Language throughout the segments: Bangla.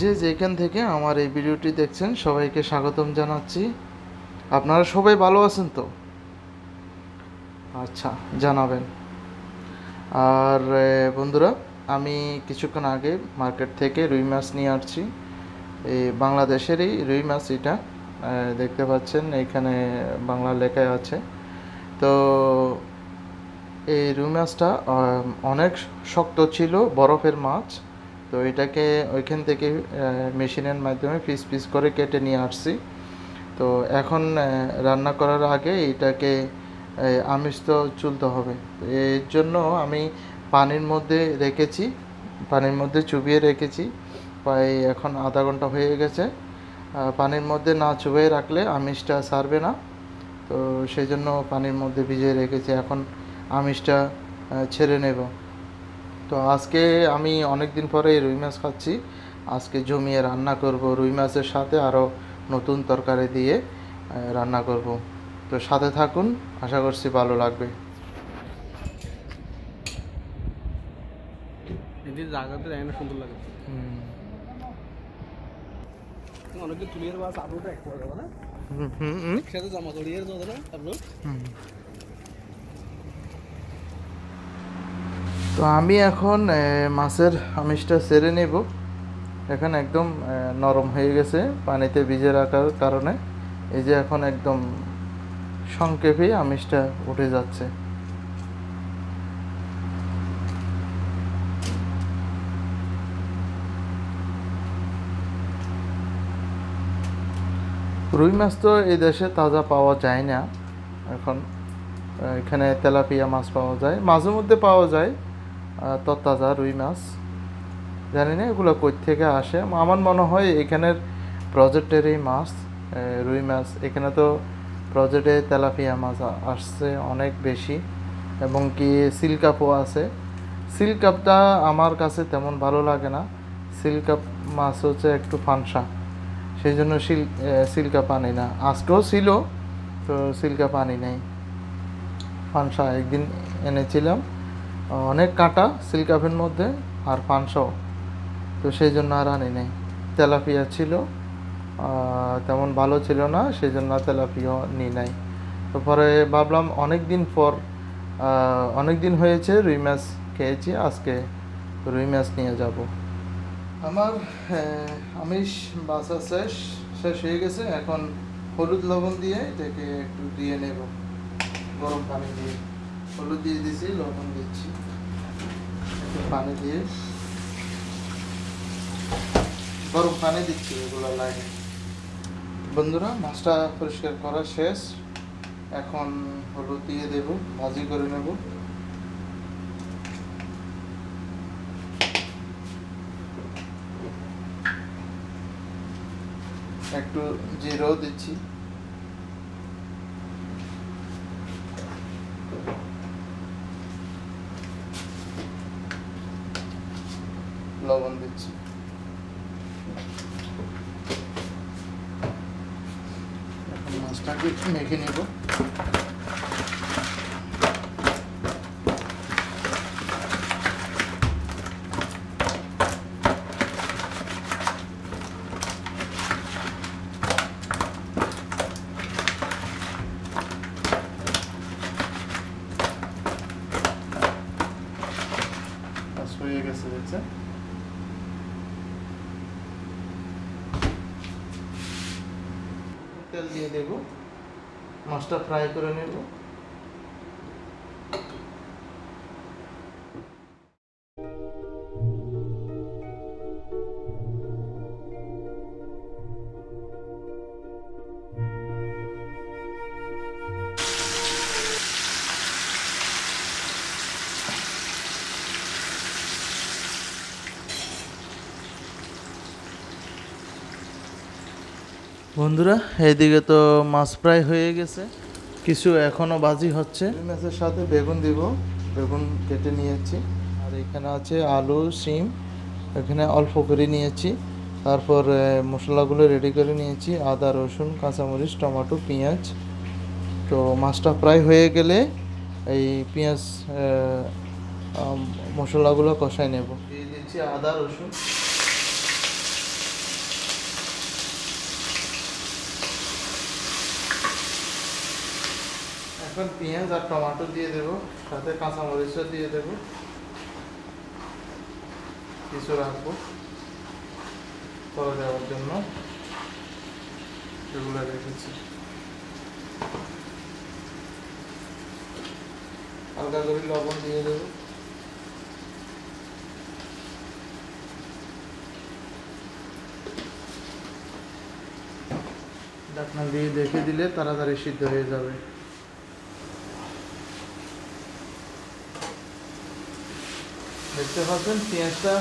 যে যেখান থেকে আমার এই ভিডিওটি দেখছেন, সবাইকে স্বাগতম জানাচ্ছি। আপনারা সবাই ভালো আছেন তো? আচ্ছা জানাবেন। আর বন্ধুরা, আমি কিছুক্ষণ আগে মার্কেট থেকে রুই মাছ নিয়ে আসছি। এই বাংলাদেশেরই রুই মাছ এটা। দেখতে পাচ্ছেন, এখানে বাংলা লেখায় আছে। তো, এই রুই মাছটা অনেক শক্ত ছিল, বরফের মাছ। তো এটাকে ওইখান থেকে মেশিনের মাধ্যমে পিস পিস করে কেটে নিয়ে আসছি। তো এখন রান্না করার আগে এটাকে আমিষ তো চুলতে হবে। এর জন্য আমি পানির মধ্যে রেখেছি, পানির মধ্যে চুবিয়ে রেখেছি। প্রায় এখন আধা ঘণ্টা হয়ে গেছে। পানির মধ্যে না চুবিয়ে রাখলে আমিষটা সারবে না। তো সেই জন্য পানির মধ্যে ভিজিয়ে রেখেছি। এখন আমিষটা ছেড়ে নেব। তো আজকে আমি অনেক দিন পরে রুই মাছ খাচ্ছি। আজকে জমিয়ে রান্না করব রুই মাছের সাথে আরও নতুন তরকারি দিয়ে রান্না করব। তো সাথে থাকুন আশা করছি ভালো লাগবে। এদের জায়গাতে দেখেন সুন্দর লাগে। অনেকে চুলির বাস আপলোটা এক করে দেবো না? হুম, হুম, হুম, একসাথে জামা জড়িয়ে দেবো না আপলোড তো আমি এখন মাছের আমিষটা সেরে নেব। এখন একদম নরম হয়ে গেছে পানিতে ভিজে রাখার কারণে। এই যে এখন একদম সংক্ষেপে আমিষটা উঠে যাচ্ছে। রুই মাছ তো এই দেশে তাজা পাওয়া যায় না। এখন এখানে তেলাপিয়া মাছ পাওয়া যায়। মাঝে মধ্যে পাওয়া যায়। আহ, তরতাজা রুই মাছ জানি না এগুলো কই থেকে আসে। আমার মনে হয় এখানের প্রজেক্টেরই মাছ রুই মাছ। এখানে তো প্রজেক্টে তেলাপিয়া মাছ আসছে অনেক বেশি। এবং কি সিলকাপও আছে। সিলকাপটা আমার কাছে তেমন ভালো লাগে না। সিলকাপ মাছ হচ্ছে একটু ফানসা। সেই জন্য সিল সিল্কা আনি না। আজকেও ছিল তো সিল্কা পানি নেই। ফানসা একদিন এনেছিলাম। অনেক কাটা সিল্কাফের মধ্যে আর ফানসাও তো সেই জন্য আর আনি নেই। তেলাপিয়া ছিল তেমন ভালো ছিল না, সেই জন্য তেলাপিয়াও নিই নাই। তো পরে ভাবলাম অনেক দিন পর অনেক দিন হয়েছে রুই মাছ খেয়েছি, আজকে রুই মাছ নিয়ে যাব। আমার আমিষ বাসা শেষ শেষ হয়ে গেছে। এখন হলুদ লবণ দিয়ে এটাকে একটু দিয়ে নেব, গরম পানি দিয়ে। হলুদ দিয়ে দিয়েছি, লবণ দিচ্ছি। পানি দিয়ে। গরম পানি দিচ্ছি এগুলো লাগে। বন্ধুরা, মাছটা পরিষ্কার করা শেষ। এখন হলুদ দিয়ে দেব, ভাজি করে নেব। একটু জিরো দিচ্ছি লবণ দিচ্ছি এখন মাছটাকে মেখে নেব। হয়ে গেছে দেখছেন? তেল দিয়ে দেব। মাছটা ফ্রাই করে নেব। বন্ধুরা, এইদিকে তো মাছ প্রায় হয়ে গেছে। কিছু এখনও বাজি হচ্ছে। মাছের সাথে বেগুন দিব, বেগুন কেটে নিয়েছি। আর এখানে আছে আলু সিম এখানে অল্প করে নিয়েছি। তারপর মশলাগুলো রেডি করে নিয়েছি। আদা, রসুন, কাঁচামরিচ, টমেটো, পেঁয়াজ। তো মাছটা প্রায় হয়ে গেলে এই পেঁয়াজ মশলাগুলো কষাই নেব। দিয়ে দিচ্ছি আদা, রসুন। এখন পেঁয়াজ আর টমেটো দিয়ে দেবো, সাথে কাঁচামরিচও দিয়ে দেবো। কিছু রাখব পরে দেওয়ার জন্য। এগুলো রেখেছি। হালকা করে লবণ দিয়ে দেবো। ঢাকনা দিয়ে দেখে দিলে তাড়াতাড়ি সিদ্ধ হয়ে যাবে। দেখতে পাচ্ছেন, পেঁয়াজটা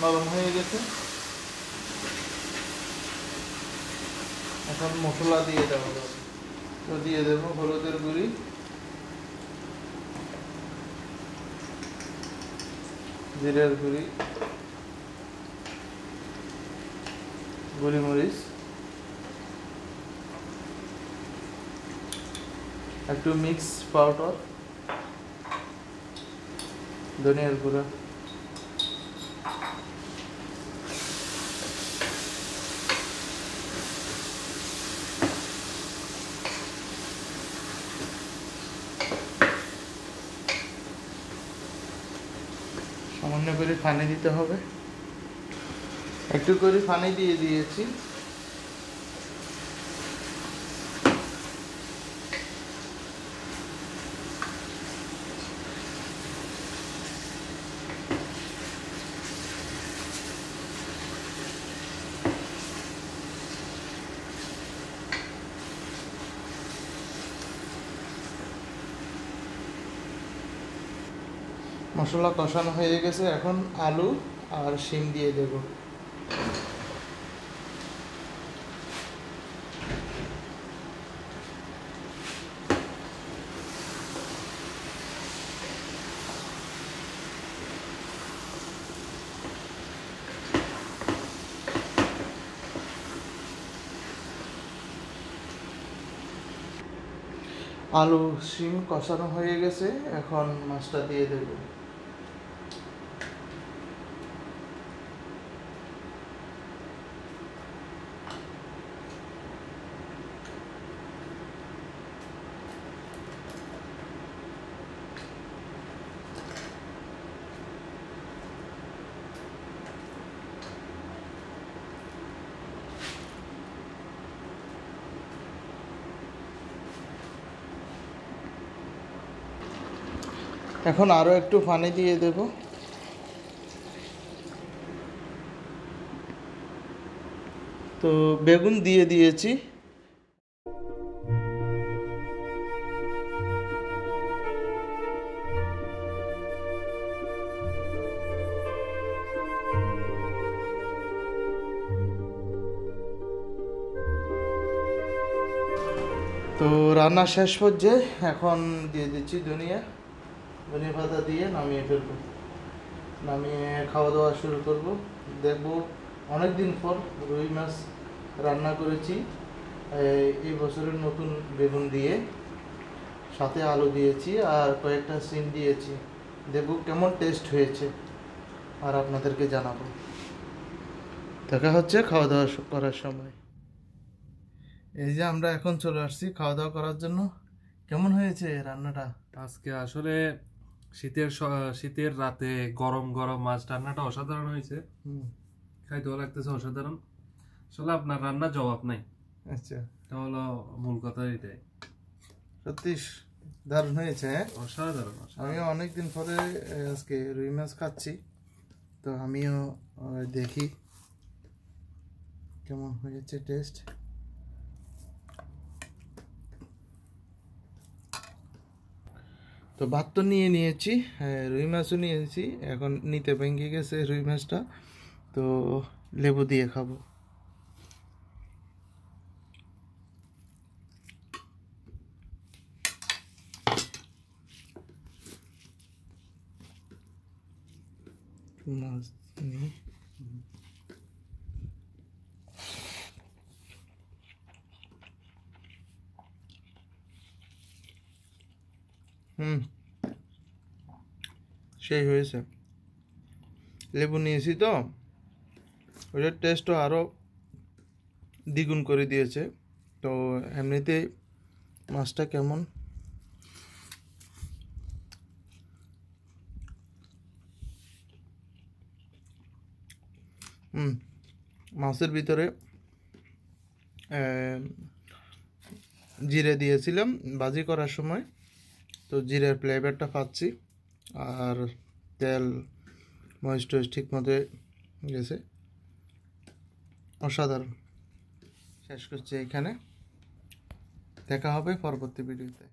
নরম হয়ে গেছে। এখন মশলা দিয়ে দেওয়া তো দিয়ে দেবো হলুদের গুঁড়ি। জিরের গুঁড়ি। গোলমরিচ। একটু মিক্স পাউডার। ধনিয়ার গুঁড়া। সামান্য করে পানি দিতে হবে। একটু করে পানি দিয়ে দিয়েছি। মশলা কষানো হয়ে গেছে, এখন আলু আর শিম দিয়ে দেব। আলু, শিম কষানো হয়ে গেছে, এখন মাছটা দিয়ে দেবো। এখন আরও একটু পানি দিয়ে দেব। তো বেগুন দিয়ে দিয়েছি। তো রান্না শেষ পর্যায়ে এখন দিয়ে দিচ্ছি ধনিয়া। ধনিয়া পাতা দিয়ে নামিয়ে ফেলব। নামিয়ে খাওয়া দাওয়া শুরু করব। দেখব অনেক দিন পর রুই মাছ রান্না করেছি। এই- বছরের নতুন বেগুন দিয়ে সাথে আলু দিয়েছি আর কয়েকটা সিম দিয়েছি। দেখব কেমন টেস্ট হয়েছে আর আপনাদেরকে জানাব। দেখা হচ্ছে খাওয়া দাওয়া করার সময়। এই যে আমরা এখন চলে আসছি খাওয়া দাওয়া করার জন্য। কেমন হয়েছে রান্নাটা? আজকে আসলে শীতের শীতের রাতে গরম গরম মাছ রান্নাটা অসাধারণ হয়েছে। খাইতেও লাগতেছে অসাধারণ। আসলে আপনার রান্না জবাব নাই। আচ্ছা। এটা হলো মূল কথা এটাই। সত্যি দারুণ হয়েছে হ্যাঁ? অসাধারণ। আমিও অনেকদিন পরে আজকে রুই মাছ খাচ্ছি। তো আমিও দেখি কেমন হয়েছে টেস্ট তো ভাত তো নিয়ে নিয়েছি রুই মাছও নিয়েছি, এখন নিতে ভেঙে গেছে রুই মাছটা, তো লেবু দিয়ে খাব। মাছ হুম। সেই হয়েছে লেবু নিয়েছি তো ওইটার টেস্টও আরও দ্বিগুণ করে দিয়েছে। তো এমনিতে মাছটা কেমন? হুম মাছের ভিতরে জিরে দিয়েছিলাম বাজি করার সময়। তো জিরের ফ্লেভারটা পাচ্ছি। আর তেল টয়েস ঠিক মতো গেছে। অসাধারণ। শেষ করছি এখানে। দেখা হবে পরবর্তী ভিডিওতে।